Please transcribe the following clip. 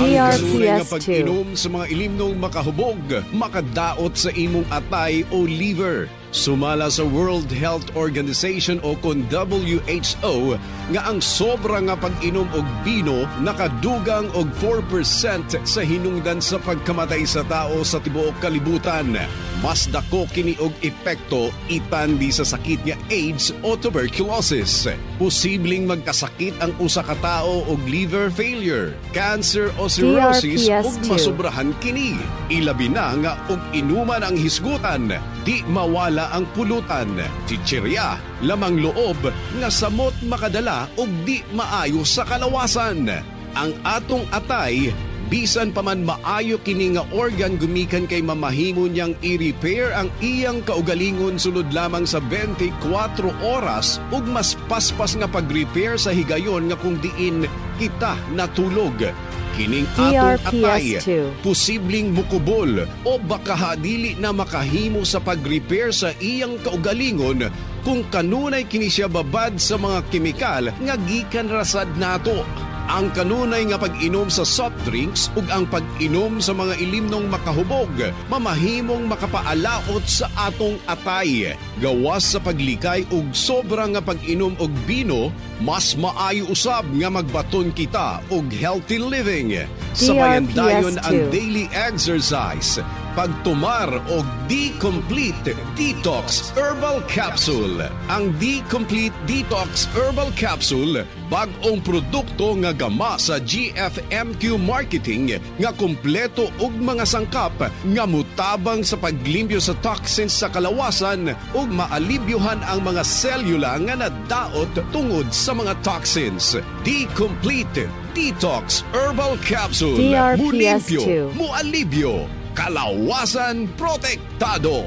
kanunay nga DRPS2. pag-inom sa mga ilimnong makahubog, makadaot sa imong atay o liver. Sumala sa World Health Organization o kon WHO nga ang sobra nga pag-inom og bino nakadugang og 4% sa hinungdan sa pagkamatay sa tao sa tibuok kalibutan. Mas dako kini og epekto itan di sa sakit nga AIDS o tuberculosis. Posibleng magkasakit ang usa ka tao og liver failure, cancer o cirrhosis ug DRPS2. masobrahan kini. Ilabi na nga og inuman ang hisgutan, di mawala ang pulutan. Chichirya, lamang loob nga samot makadala og di maayo sa kalawasan. Ang atong atay bisan pa man maayo kini nga organ gumikan kay mamahimo niyang i-repair ang iyang kaugalingon sulod lamang sa 24 oras ug mas paspas nga pag-repair sa higayon nga kung diin kita natulog. Kining atong atay DRPS2. posibleng mukubol o baka hadili na makahimo sa pag-repair sa iyang kaugalingon kung kanunay kini siya babad sa mga kemikal nga gikan rasad nato. Ang kanunay nga pag-inom sa soft drinks ug ang pag-inom sa mga ilimnong makahubog mamahimong makapaalaot sa atong atay. Gawas sa paglikay ug sobra nga pag-inom og bino, mas maayo usab nga magbaton kita og healthy living. Sabayan dayon ang DRPS2. daily exercise, pagtumar o D-Complete Detox Herbal Capsule. Ang D-Complete Detox Herbal Capsule, bag-ong produkto nga gama sa GFMQ Marketing nga kumpleto og mga sangkap nga mutabang sa paglimpyo sa toxins sa kalawasan ug maalibyohan ang mga selula nga nadaot tungod sa mga toxins. D-Complete Detox Herbal Capsule. DRPS2. Mulimpyo, mualibyo, kalawasan protektado.